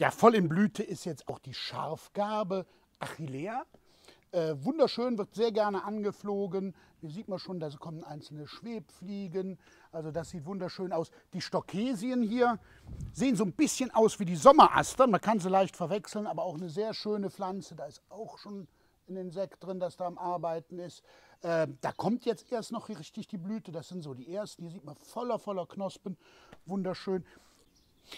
Ja, voll in Blüte ist jetzt auch die Scharfgarbe Achillea. Äh, wunderschön, wird sehr gerne angeflogen. Hier sieht man schon, da kommen einzelne Schwebfliegen. Also das sieht wunderschön aus. Die Stockesien hier sehen so ein bisschen aus wie die Sommerastern. Man kann sie leicht verwechseln, aber auch eine sehr schöne Pflanze. Da ist auch schon ein Insekt drin, das da am Arbeiten ist. Äh, da kommt jetzt erst noch richtig die Blüte. Das sind so die ersten. Hier sieht man voller, voller Knospen. Wunderschön.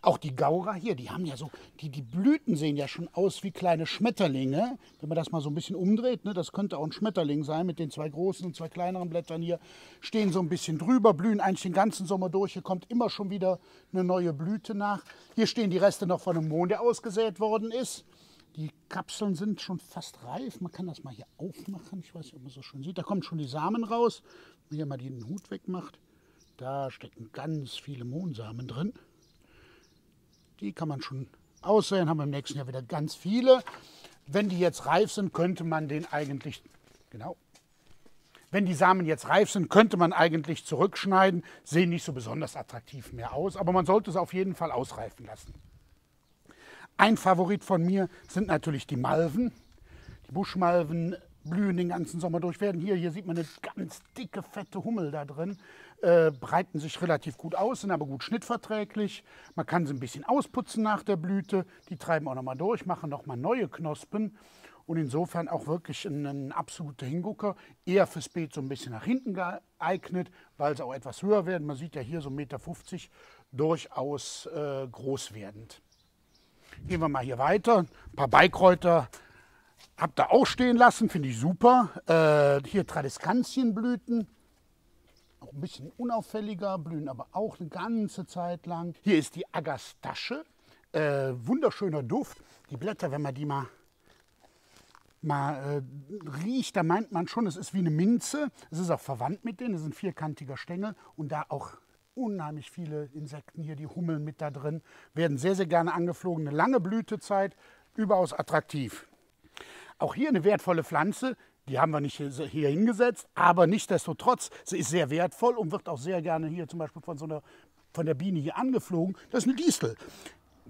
Auch die Gaura hier, die haben ja so, die, die Blüten sehen ja schon aus wie kleine Schmetterlinge. Wenn man das mal so ein bisschen umdreht, ne, das könnte auch ein Schmetterling sein mit den zwei großen und zwei kleineren Blättern hier. Stehen so ein bisschen drüber, blühen eigentlich den ganzen Sommer durch. Hier kommt immer schon wieder eine neue Blüte nach. Hier stehen die Reste noch von einem Mohn, der ausgesät worden ist. Die Kapseln sind schon fast reif. Man kann das mal hier aufmachen. Ich weiß nicht, ob man so schön sieht. Da kommen schon die Samen raus. Wenn ihr mal den Hut wegmacht, da stecken ganz viele Mohnsamen drin. Die kann man schon aussehen, haben wir im nächsten Jahr wieder ganz viele. Wenn die jetzt reif sind, könnte man den eigentlich, genau, wenn die Samen jetzt reif sind, könnte man eigentlich zurückschneiden. Sehen nicht so besonders attraktiv mehr aus, aber man sollte es auf jeden Fall ausreifen lassen. Ein Favorit von mir sind natürlich die Malven. Die Buschmalven blühen den ganzen Sommer durch. Werden hier, hier sieht man eine ganz dicke, fette Hummel da drin. Äh, breiten sich relativ gut aus, sind aber gut schnittverträglich. Man kann sie ein bisschen ausputzen nach der Blüte. Die treiben auch nochmal durch, machen nochmal neue Knospen. Und insofern auch wirklich ein, ein absoluter Hingucker. Eher fürs Beet so ein bisschen nach hinten geeignet, weil sie auch etwas höher werden. Man sieht ja hier so 1,50 Meter durchaus äh, groß werdend. Gehen wir mal hier weiter. Ein paar Beikräuter habt ihr auch stehen lassen, finde ich super. Äh, hier Tradescantienblüten auch ein bisschen unauffälliger, blühen aber auch eine ganze Zeit lang. Hier ist die Agastasche, äh, wunderschöner Duft. Die Blätter, wenn man die mal, mal äh, riecht, da meint man schon, es ist wie eine Minze. Es ist auch verwandt mit denen, es sind vierkantiger Stängel und da auch unheimlich viele Insekten hier, die Hummeln mit da drin, werden sehr, sehr gerne angeflogen. Eine lange Blütezeit, überaus attraktiv. Auch hier eine wertvolle Pflanze, die haben wir nicht hier hingesetzt, aber nichtsdestotrotz, sie ist sehr wertvoll und wird auch sehr gerne hier zum Beispiel von so einer von der Biene hier angeflogen. Das ist eine Distel.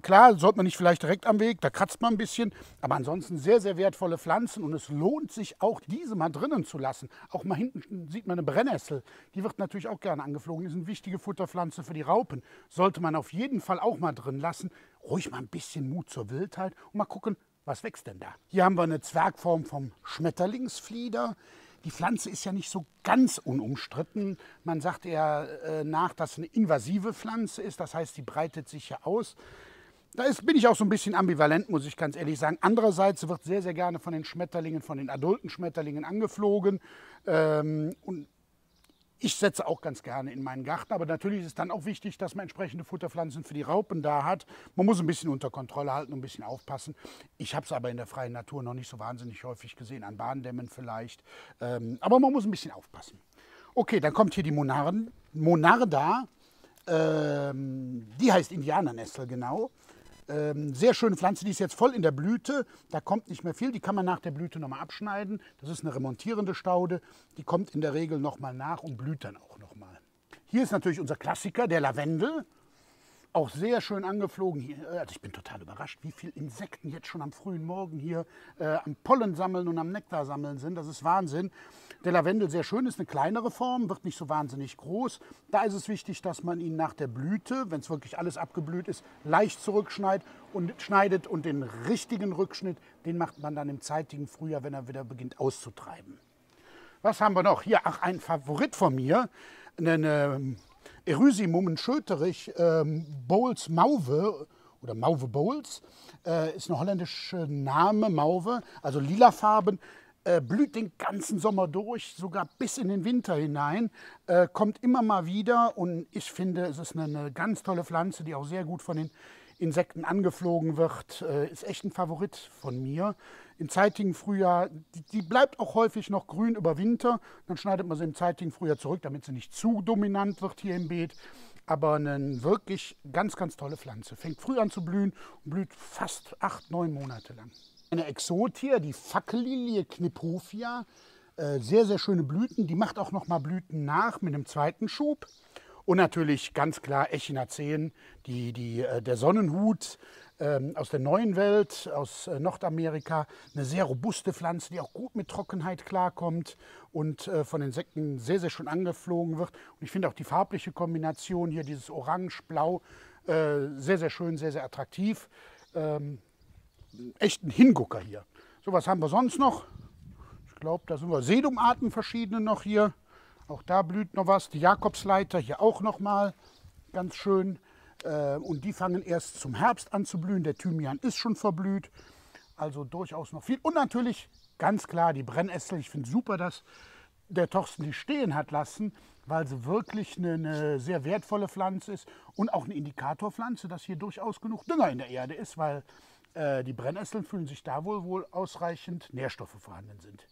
Klar, sollte man nicht vielleicht direkt am Weg, da kratzt man ein bisschen, aber ansonsten sehr, sehr wertvolle Pflanzen und es lohnt sich auch, diese mal drinnen zu lassen. Auch mal hinten sieht man eine Brennnessel, die wird natürlich auch gerne angeflogen, ist eine wichtige Futterpflanze für die Raupen. Sollte man auf jeden Fall auch mal drin lassen. Ruhig mal ein bisschen Mut zur Wildheit und mal gucken, was wächst denn da? Hier haben wir eine Zwergform vom Schmetterlingsflieder. Die Pflanze ist ja nicht so ganz unumstritten. Man sagt eher äh, nach, dass es eine invasive Pflanze ist. Das heißt, die breitet sich ja aus. Da ist, bin ich auch so ein bisschen ambivalent, muss ich ganz ehrlich sagen. Andererseits wird sehr, sehr gerne von den Schmetterlingen, von den adulten Schmetterlingen angeflogen. Ähm, und ich setze auch ganz gerne in meinen Garten, aber natürlich ist es dann auch wichtig, dass man entsprechende Futterpflanzen für die Raupen da hat. Man muss ein bisschen unter Kontrolle halten ein bisschen aufpassen. Ich habe es aber in der freien Natur noch nicht so wahnsinnig häufig gesehen, an Bahndämmen vielleicht. Ähm, aber man muss ein bisschen aufpassen. Okay, dann kommt hier die Monarden, Monarda. Ähm, die heißt Indianernestel genau. Ähm, sehr schöne Pflanze, die ist jetzt voll in der Blüte. Da kommt nicht mehr viel. Die kann man nach der Blüte nochmal abschneiden. Das ist eine remontierende Staude. Die kommt in der Regel nochmal nach und blüht dann auch nochmal. Hier ist natürlich unser Klassiker, der Lavendel. Auch sehr schön angeflogen. Hier, äh, also ich bin total überrascht, wie viele Insekten jetzt schon am frühen Morgen hier äh, am Pollen sammeln und am Nektar sammeln sind. Das ist Wahnsinn. Der Lavendel sehr schön, ist eine kleinere Form, wird nicht so wahnsinnig groß. Da ist es wichtig, dass man ihn nach der Blüte, wenn es wirklich alles abgeblüht ist, leicht zurückschneidet und schneidet und den richtigen Rückschnitt, den macht man dann im zeitigen Frühjahr, wenn er wieder beginnt auszutreiben. Was haben wir noch? Hier, ach, ein Favorit von mir, eine Erysimum Schöterich ähm, Bowles Mauve oder Mauve Bowles äh, ist ein holländischer Name, Mauve, also lilafarben, äh, blüht den ganzen Sommer durch, sogar bis in den Winter hinein, äh, kommt immer mal wieder und ich finde, es ist eine, eine, ganz tolle Pflanze, die auch sehr gut von den Insekten angeflogen wird, äh, ist echt ein Favorit von mir im zeitigen Frühjahr, die, die, bleibt auch häufig noch grün über Winter. Dann schneidet man sie im zeitigen Frühjahr zurück, damit sie nicht zu dominant wird hier im Beet. Aber eine wirklich ganz, ganz tolle Pflanze. Fängt früh an zu blühen und blüht fast acht, neun Monate lang. Eine Exot hier, die Fackellilie Kniphofia. Äh, sehr, sehr schöne Blüten. Die macht auch noch mal Blüten nach mit einem zweiten Schub. Und natürlich ganz klar Echinaceen, die, die, äh, der Sonnenhut, ähm, aus der neuen Welt, aus äh, Nordamerika. Eine sehr robuste Pflanze, die auch gut mit Trockenheit klarkommt und äh, von Insekten sehr, sehr schön angeflogen wird. Und ich finde auch die farbliche Kombination hier, dieses Orange-Blau, äh, sehr, sehr schön, sehr, sehr attraktiv. Ähm, echt ein Hingucker hier. So, was haben wir sonst noch? Ich glaube, da sind wir Sedumarten verschiedene noch hier. Auch da blüht noch was. Die Jakobsleiter hier auch noch mal. Ganz schön. Äh, und die fangen erst zum Herbst an zu blühen. Der Thymian ist schon verblüht. Also durchaus noch viel. Und natürlich ganz klar die Brennnessel. Ich finde super, dass der Torsten die stehen hat lassen, weil sie wirklich eine, eine, sehr wertvolle Pflanze ist und auch eine Indikatorpflanze, dass hier durchaus genug Dünger in der Erde ist, weil äh, die Brennnesseln fühlen sich da wohl, wohl ausreichend Nährstoffe vorhanden sind.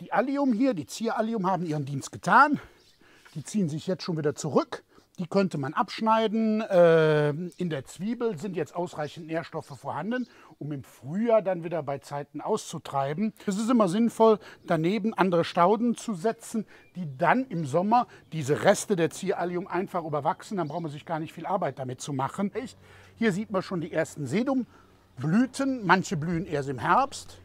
Die Allium hier, die Zierallium, haben ihren Dienst getan. Die ziehen sich jetzt schon wieder zurück. Die könnte man abschneiden. Äh, in der Zwiebel sind jetzt ausreichend Nährstoffe vorhanden, um im Frühjahr dann wieder bei Zeiten auszutreiben. Es ist immer sinnvoll, daneben andere Stauden zu setzen, die dann im Sommer diese Reste der Zierallium einfach überwachsen. Dann braucht man sich gar nicht viel Arbeit damit zu machen. Hier sieht man schon die ersten Sedumblüten. Manche blühen erst im Herbst.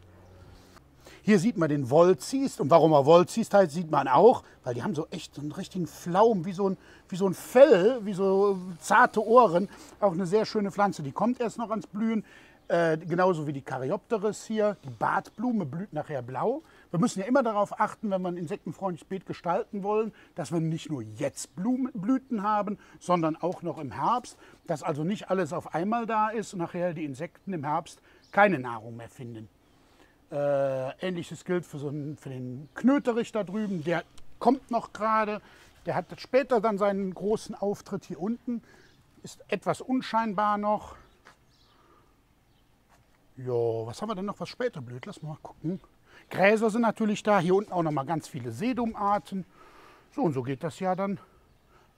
Hier sieht man den Wollziest. Und warum er Wollziest heißt, sieht man auch, weil die haben so echt so einen richtigen Flaum, wie so ein, wie so ein Fell, wie so zarte Ohren. Auch eine sehr schöne Pflanze. Die kommt erst noch ans Blühen. Äh, genauso wie die Caryopteris hier. Die Bartblume blüht nachher blau. Wir müssen ja immer darauf achten, wenn wir ein insektenfreundliches Beet gestalten wollen, dass wir nicht nur jetzt Blüten haben, sondern auch noch im Herbst. Dass also nicht alles auf einmal da ist und nachher die Insekten im Herbst keine Nahrung mehr finden. Äh, Ähnliches gilt für, so einen, für den Knöterich da drüben. Der kommt noch gerade. Der hat später dann seinen großen Auftritt hier unten. Ist etwas unscheinbar noch. Jo, was haben wir denn noch, was später blüht? Lass mal gucken. Gräser sind natürlich da. Hier unten auch noch mal ganz viele Sedumarten. So und so geht das ja dann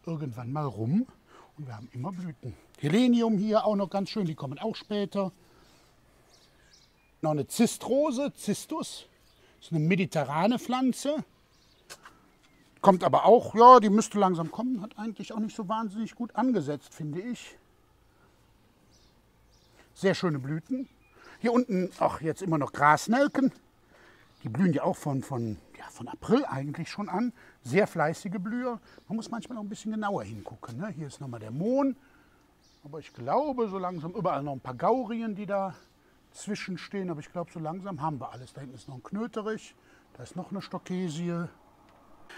irgendwann mal rum. Und wir haben immer Blüten. Helenium hier auch noch ganz schön. Die kommen auch später. Noch eine Zistrose, Zistus. Das ist eine mediterrane Pflanze. Kommt aber auch, ja, die müsste langsam kommen. Hat eigentlich auch nicht so wahnsinnig gut angesetzt, finde ich. Sehr schöne Blüten. Hier unten, ach, jetzt immer noch Grasnelken. Die blühen ja auch von, von, ja, von April eigentlich schon an. Sehr fleißige Blüher. Man muss manchmal noch ein bisschen genauer hingucken. Ne? Hier ist nochmal der Mohn. Aber ich glaube, so langsam überall noch ein paar Gaurien, die da zwischenstehen, aber ich glaube, so langsam haben wir alles. Da hinten ist noch ein Knöterich, da ist noch eine Stockesie.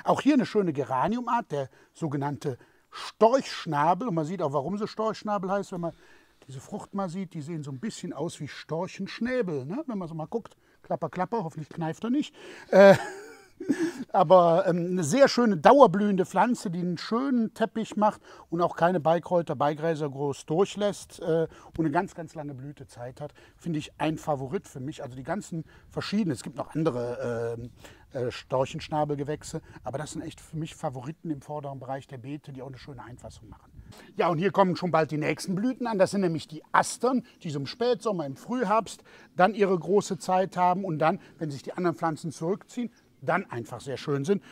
Auch hier eine schöne Geraniumart, der sogenannte Storchschnabel. Und man sieht auch, warum sie Storchschnabel heißt, wenn man diese Frucht mal sieht. Die sehen so ein bisschen aus wie Storchenschnäbel, ne? wenn man so mal guckt. Klapper, klapper, hoffentlich kneift er nicht. Äh, aber ähm, eine sehr schöne dauerblühende Pflanze, die einen schönen Teppich macht und auch keine Beikräuter, Beigräser groß durchlässt äh, und eine ganz, ganz lange Blütezeit hat, finde ich ein Favorit für mich. Also die ganzen verschiedenen, es gibt noch andere äh, äh, Storchenschnabelgewächse, aber das sind echt für mich Favoriten im vorderen Bereich der Beete, die auch eine schöne Einfassung machen. Ja, und hier kommen schon bald die nächsten Blüten an. Das sind nämlich die Astern, die so im Spätsommer, im Frühherbst dann ihre große Zeit haben und dann, wenn sich die anderen Pflanzen zurückziehen, dann einfach sehr schön sind,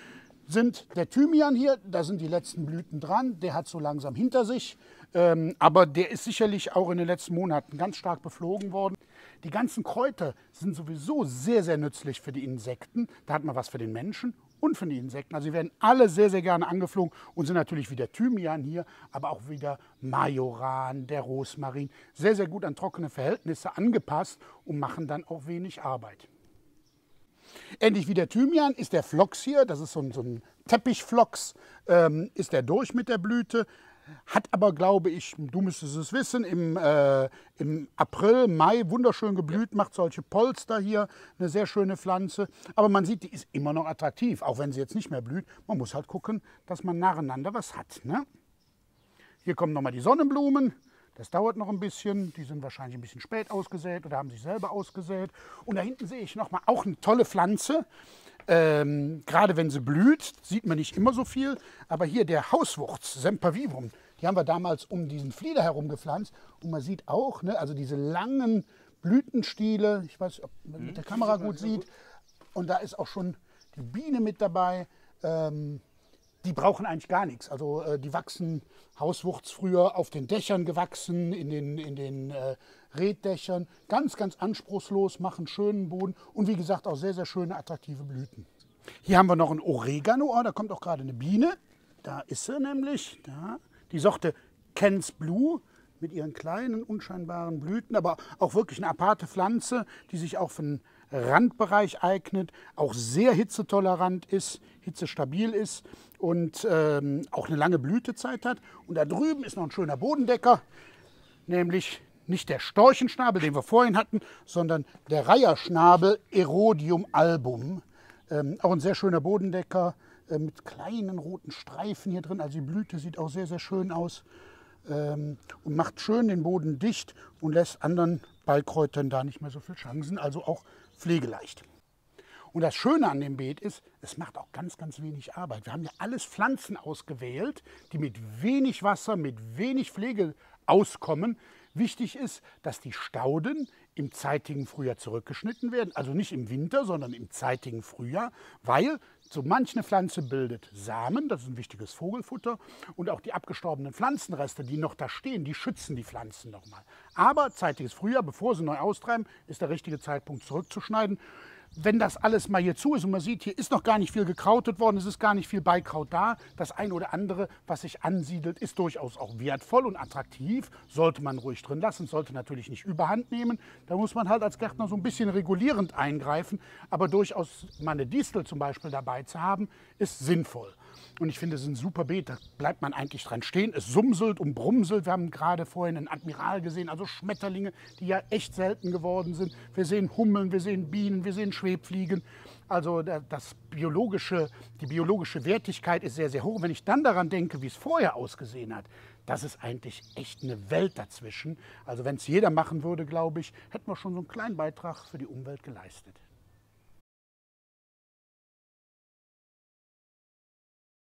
sind der Thymian hier, da sind die letzten Blüten dran, der hat so langsam hinter sich, ähm, aber der ist sicherlich auch in den letzten Monaten ganz stark beflogen worden. Die ganzen Kräuter sind sowieso sehr, sehr nützlich für die Insekten. Da hat man was für den Menschen und für die Insekten. Also sie werden alle sehr, sehr gerne angeflogen und sind natürlich wie der Thymian hier, aber auch wieder Majoran, der Rosmarin, sehr, sehr gut an trockene Verhältnisse angepasst und machen dann auch wenig Arbeit. Ähnlich wie der Thymian ist der Phlox hier, das ist so ein, so ein Teppichflox, ähm, ist der durch mit der Blüte. Hat aber, glaube ich, du müsstest es wissen, im, äh, im April, Mai wunderschön geblüht, macht solche Polster hier, eine sehr schöne Pflanze. Aber man sieht, die ist immer noch attraktiv, auch wenn sie jetzt nicht mehr blüht. Man muss halt gucken, dass man nacheinander was hat. Ne? Hier kommen nochmal die Sonnenblumen. Das dauert noch ein bisschen. Die sind wahrscheinlich ein bisschen spät ausgesät oder haben sich selber ausgesät. Und da hinten sehe ich noch mal auch eine tolle Pflanze. Ähm, gerade wenn sie blüht, sieht man nicht immer so viel. Aber hier der Hauswurz, Sempervivum, die haben wir damals um diesen Flieder herum gepflanzt. Und man sieht auch, ne, also diese langen Blütenstiele, ich weiß nicht, ob man mit der Kamera gut sieht. Und da ist auch schon die Biene mit dabei. Ähm, die brauchen eigentlich gar nichts. Also äh, die wachsen Hauswurz früher auf den Dächern gewachsen, in den, in den äh, Reddächern. Ganz, ganz anspruchslos, machen schönen Boden und wie gesagt auch sehr, sehr schöne, attraktive Blüten. Hier haben wir noch ein Oregano, oh, da kommt auch gerade eine Biene. Da ist sie nämlich, da. die Sorte Kens Blue mit ihren kleinen, unscheinbaren Blüten, aber auch wirklich eine aparte Pflanze, die sich auch den Randbereich eignet, auch sehr hitzetolerant ist, hitzestabil ist und ähm, auch eine lange Blütezeit hat. Und da drüben ist noch ein schöner Bodendecker, nämlich nicht der Storchenschnabel, den wir vorhin hatten, sondern der Reiherschnabel Erodium album. Ähm, auch ein sehr schöner Bodendecker äh, mit kleinen roten Streifen hier drin. Also die Blüte sieht auch sehr, sehr schön aus ähm, und macht schön den Boden dicht und lässt anderen Beikräutern da nicht mehr so viel Chancen. Also auch pflegeleicht. Und das Schöne an dem Beet ist, es macht auch ganz, ganz wenig Arbeit. Wir haben ja alles Pflanzen ausgewählt, die mit wenig Wasser, mit wenig Pflege auskommen. Wichtig ist, dass die Stauden im zeitigen Frühjahr zurückgeschnitten werden. Also nicht im Winter, sondern im zeitigen Frühjahr, weil so manche Pflanze bildet Samen, das ist ein wichtiges Vogelfutter. Und auch die abgestorbenen Pflanzenreste, die noch da stehen, die schützen die Pflanzen nochmal. Aber zeitiges Frühjahr, bevor sie neu austreiben, ist der richtige Zeitpunkt zurückzuschneiden wenn das alles mal hier zu ist und man sieht, hier ist noch gar nicht viel gekrautet worden, es ist gar nicht viel Beikraut da, das ein oder andere, was sich ansiedelt, ist durchaus auch wertvoll und attraktiv, sollte man ruhig drin lassen, sollte natürlich nicht überhand nehmen. Da muss man halt als Gärtner so ein bisschen regulierend eingreifen, aber durchaus mal eine Distel zum Beispiel dabei zu haben, ist sinnvoll. Und ich finde, es ist ein super Beet, da bleibt man eigentlich dran stehen. Es sumselt und brumselt. Wir haben gerade vorhin einen Admiral gesehen, also Schmetterlinge, die ja echt selten geworden sind. Wir sehen Hummeln, wir sehen Bienen, wir sehen Schwebfliegen. Also das biologische, die biologische Wertigkeit ist sehr, sehr hoch. Wenn ich dann daran denke, wie es vorher ausgesehen hat, das ist eigentlich echt eine Welt dazwischen. Also wenn es jeder machen würde, glaube ich, hätten wir schon so einen kleinen Beitrag für die Umwelt geleistet.